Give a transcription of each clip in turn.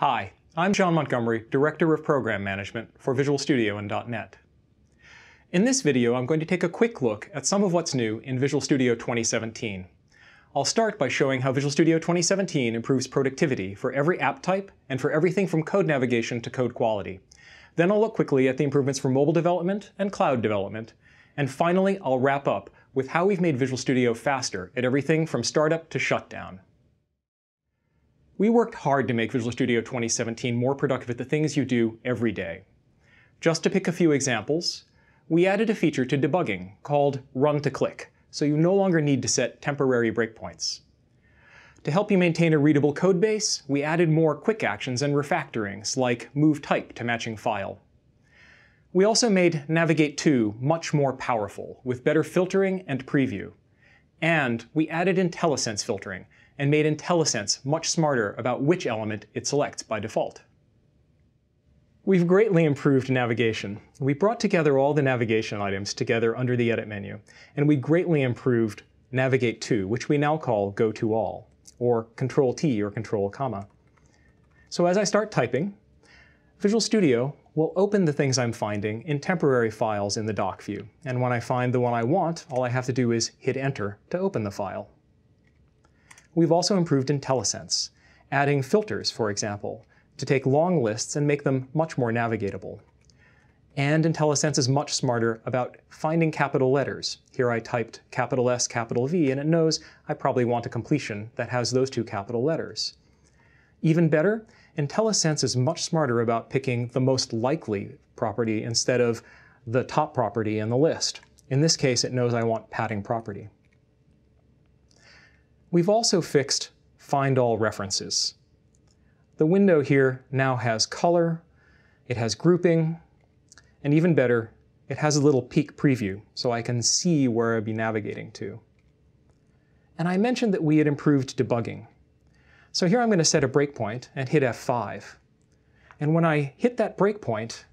Hi, I'm John Montgomery, Director of Program Management for Visual Studio and .NET. In this video, I'm going to take a quick look at some of what's new in Visual Studio 2017. I'll start by showing how Visual Studio 2017 improves productivity for every app type and for everything from code navigation to code quality. Then I'll look quickly at the improvements for mobile development and cloud development. And finally, I'll wrap up with how we've made Visual Studio faster at everything from startup to shutdown. We worked hard to make Visual Studio 2017 more productive at the things you do every day. Just to pick a few examples, we added a feature to debugging called Run to Click, so you no longer need to set temporary breakpoints. To help you maintain a readable code base, we added more quick actions and refactorings, like move type to matching file. We also made Navigate to much more powerful, with better filtering and preview. And we added IntelliSense filtering, and made IntelliSense much smarter about which element it selects by default. We've greatly improved navigation. We brought together all the navigation items together under the Edit menu, and we greatly improved Navigate to, which we now call Go to All, or Control T or Control Comma. So as I start typing, Visual Studio will open the things I'm finding in temporary files in the doc view, and when I find the one I want, all I have to do is hit Enter to open the file. We've also improved IntelliSense, adding filters, for example, to take long lists and make them much more navigatable. And IntelliSense is much smarter about finding capital letters. Here I typed capital S, capital V, and it knows I probably want a completion that has those two capital letters. Even better, IntelliSense is much smarter about picking the most likely property instead of the top property in the list. In this case, it knows I want padding property. We've also fixed Find All References. The window here now has color, it has grouping, and even better, it has a little peek preview, so I can see where I'd be navigating to. And I mentioned that we had improved debugging. So here I'm going to set a breakpoint and hit F5. And when I hit that breakpoint,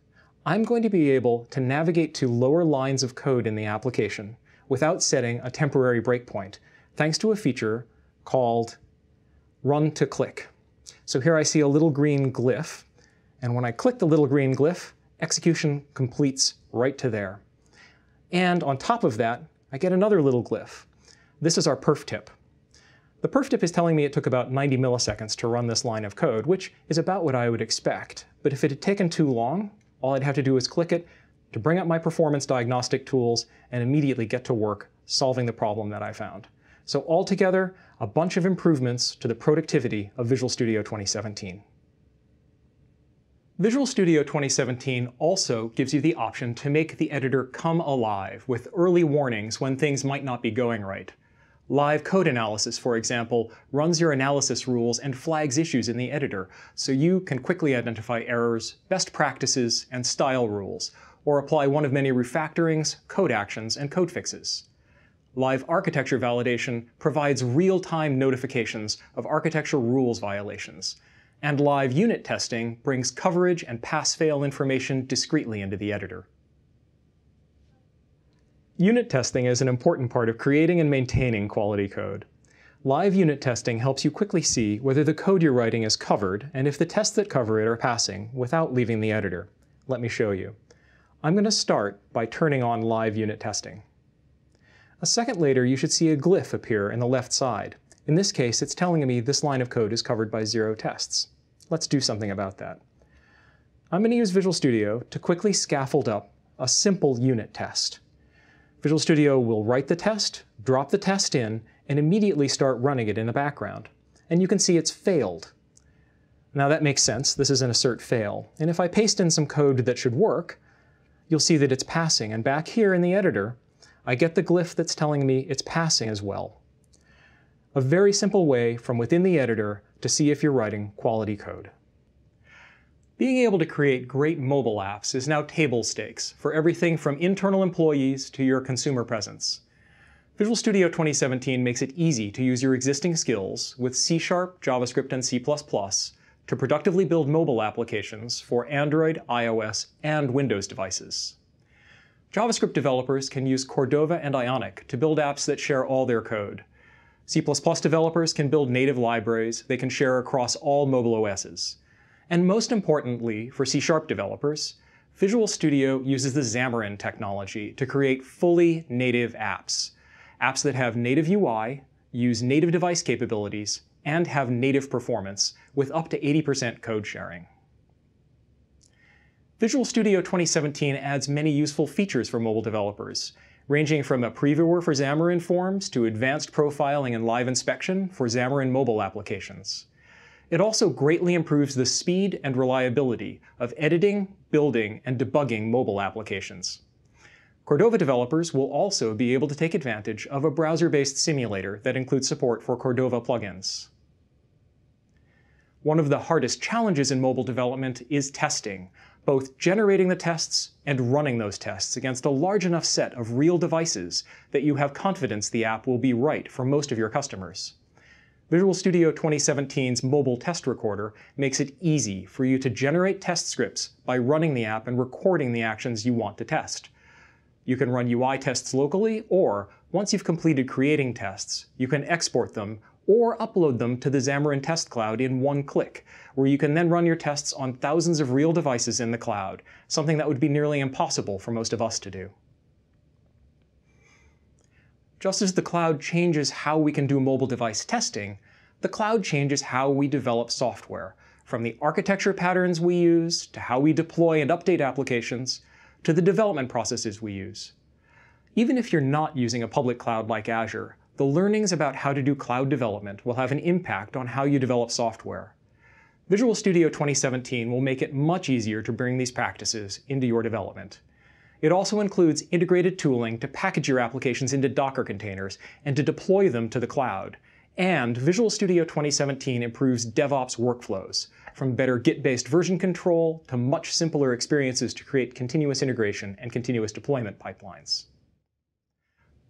I'm going to be able to navigate to lower lines of code in the application without setting a temporary breakpoint, thanks to a feature called run to click. So here I see a little green glyph, and when I click the little green glyph, execution completes right to there. And on top of that, I get another little glyph. This is our perf tip. The perf tip is telling me it took about 90 milliseconds to run this line of code, which is about what I would expect. But if it had taken too long, all I'd have to do is click it to bring up my performance diagnostic tools and immediately get to work solving the problem that I found. So altogether, a bunch of improvements to the productivity of Visual Studio 2017. Visual Studio 2017 also gives you the option to make the editor come alive with early warnings when things might not be going right. Live code analysis, for example, runs your analysis rules and flags issues in the editor, so you can quickly identify errors, best practices, and style rules, or apply one of many refactorings, code actions, and code fixes. Live architecture validation provides real-time notifications of architecture rules violations. And live unit testing brings coverage and pass-fail information discreetly into the editor. Unit testing is an important part of creating and maintaining quality code. Live unit testing helps you quickly see whether the code you're writing is covered and if the tests that cover it are passing without leaving the editor. Let me show you. I'm going to start by turning on live unit testing. A second later, you should see a glyph appear in the left side. In this case, it's telling me this line of code is covered by zero tests. Let's do something about that. I'm going to use Visual Studio to quickly scaffold up a simple unit test. Visual Studio will write the test, drop the test in, and immediately start running it in the background. And you can see it's failed. Now that makes sense. This is an assert fail. And if I paste in some code that should work, you'll see that it's passing. And back here in the editor, I get the glyph that's telling me it's passing as well. A very simple way from within the editor to see if you're writing quality code. Being able to create great mobile apps is now table stakes for everything from internal employees to your consumer presence. Visual Studio 2017 makes it easy to use your existing skills with C Sharp, JavaScript, and C++ to productively build mobile applications for Android, iOS, and Windows devices. JavaScript developers can use Cordova and Ionic to build apps that share all their code. C++ developers can build native libraries they can share across all mobile OSs. And most importantly, for C-sharp developers, Visual Studio uses the Xamarin technology to create fully native apps. Apps that have native UI, use native device capabilities, and have native performance with up to 80% code sharing. Visual Studio 2017 adds many useful features for mobile developers, ranging from a previewer for Xamarin Forms to advanced profiling and live inspection for Xamarin mobile applications. It also greatly improves the speed and reliability of editing, building, and debugging mobile applications. Cordova developers will also be able to take advantage of a browser-based simulator that includes support for Cordova plugins. One of the hardest challenges in mobile development is testing, both generating the tests and running those tests against a large enough set of real devices that you have confidence the app will be right for most of your customers. Visual Studio 2017's mobile test recorder makes it easy for you to generate test scripts by running the app and recording the actions you want to test. You can run UI tests locally, or once you've completed creating tests, you can export them or upload them to the Xamarin Test Cloud in one click, where you can then run your tests on thousands of real devices in the cloud, something that would be nearly impossible for most of us to do. Just as the cloud changes how we can do mobile device testing, the cloud changes how we develop software, from the architecture patterns we use, to how we deploy and update applications, to the development processes we use. Even if you're not using a public cloud like Azure, the learnings about how to do cloud development will have an impact on how you develop software. Visual Studio 2017 will make it much easier to bring these practices into your development. It also includes integrated tooling to package your applications into Docker containers and to deploy them to the cloud. And Visual Studio 2017 improves DevOps workflows, from better Git-based version control to much simpler experiences to create continuous integration and continuous deployment pipelines.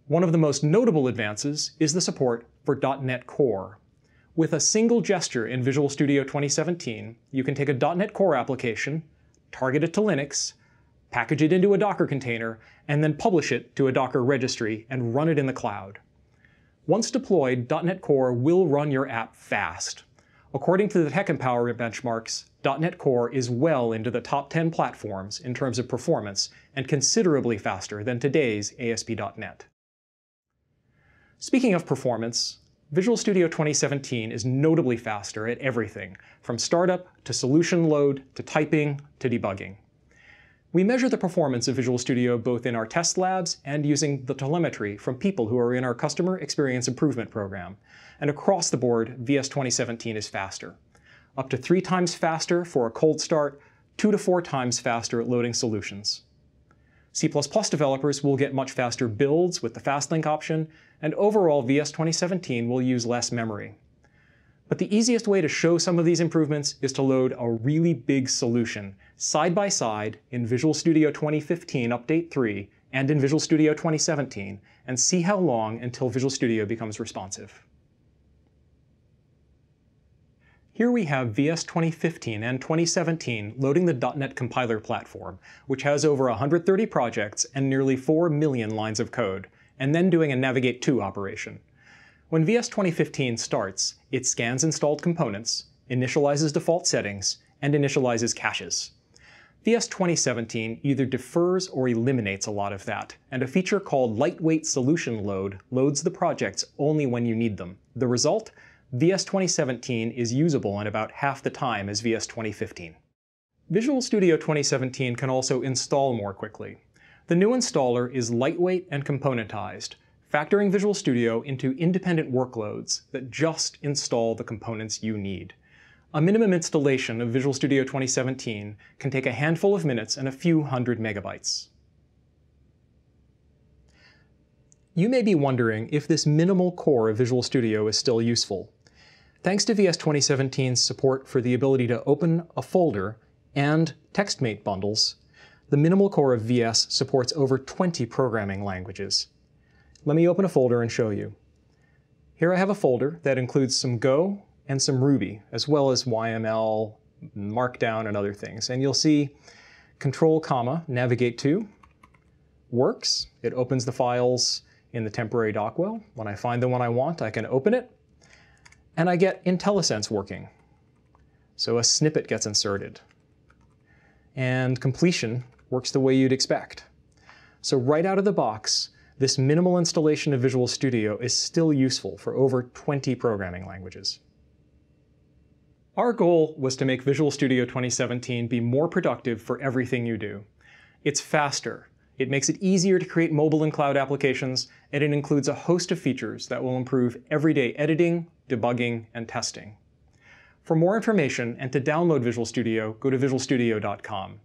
One of the most notable advances is the support for .NET Core. With a single gesture in Visual Studio 2017, you can take a .NET Core application, target it to Linux, package it into a Docker container, and then publish it to a Docker registry and run it in the cloud. Once deployed, .NET Core will run your app fast. According to the TechEmpower benchmarks, .NET Core is well into the top 10 platforms in terms of performance and considerably faster than today's ASP.NET. Speaking of performance, Visual Studio 2017 is notably faster at everything, from startup to solution load to typing to debugging. We measure the performance of Visual Studio both in our test labs and using the telemetry from people who are in our Customer Experience Improvement Program. And across the board, VS 2017 is faster. Up to three times faster for a cold start, two to four times faster at loading solutions. C++ developers will get much faster builds with the FastLink option, and overall VS 2017 will use less memory. But the easiest way to show some of these improvements is to load a really big solution side by side in Visual Studio 2015 Update 3 and in Visual Studio 2017 and see how long until Visual Studio becomes responsive. Here we have VS 2015 and 2017 loading the .NET compiler platform, which has over 130 projects and nearly 4 million lines of code, and then doing a Navigate to operation. When VS 2015 starts, it scans installed components, initializes default settings, and initializes caches. VS 2017 either defers or eliminates a lot of that, and a feature called Lightweight Solution Load loads the projects only when you need them. The result? VS 2017 is usable in about half the time as VS 2015. Visual Studio 2017 can also install more quickly. The new installer is lightweight and componentized, factoring Visual Studio into independent workloads that just install the components you need. A minimum installation of Visual Studio 2017 can take a handful of minutes and a few hundred megabytes. You may be wondering if this minimal core of Visual Studio is still useful. Thanks to VS 2017's support for the ability to open a folder and TextMate bundles, the minimal core of VS supports over 20 programming languages. Let me open a folder and show you. Here I have a folder that includes some Go and some Ruby, as well as YML, Markdown, and other things. And you'll see Control, comma, Navigate to, works. It opens the files in the temporary doc well. When I find the one I want, I can open it, and I get IntelliSense working. So a snippet gets inserted. And completion works the way you'd expect. So right out of the box, this minimal installation of Visual Studio is still useful for over 20 programming languages. Our goal was to make Visual Studio 2017 be more productive for everything you do. It's faster, it makes it easier to create mobile and cloud applications, and it includes a host of features that will improve everyday editing, debugging, and testing. For more information and to download Visual Studio, go to visualstudio.com.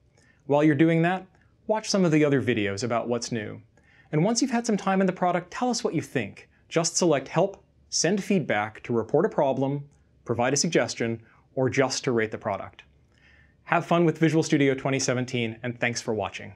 While you're doing that, watch some of the other videos about what's new. And once you've had some time in the product, tell us what you think. Just select Help, Send Feedback to report a problem, provide a suggestion, or just to rate the product. Have fun with Visual Studio 2017, and thanks for watching.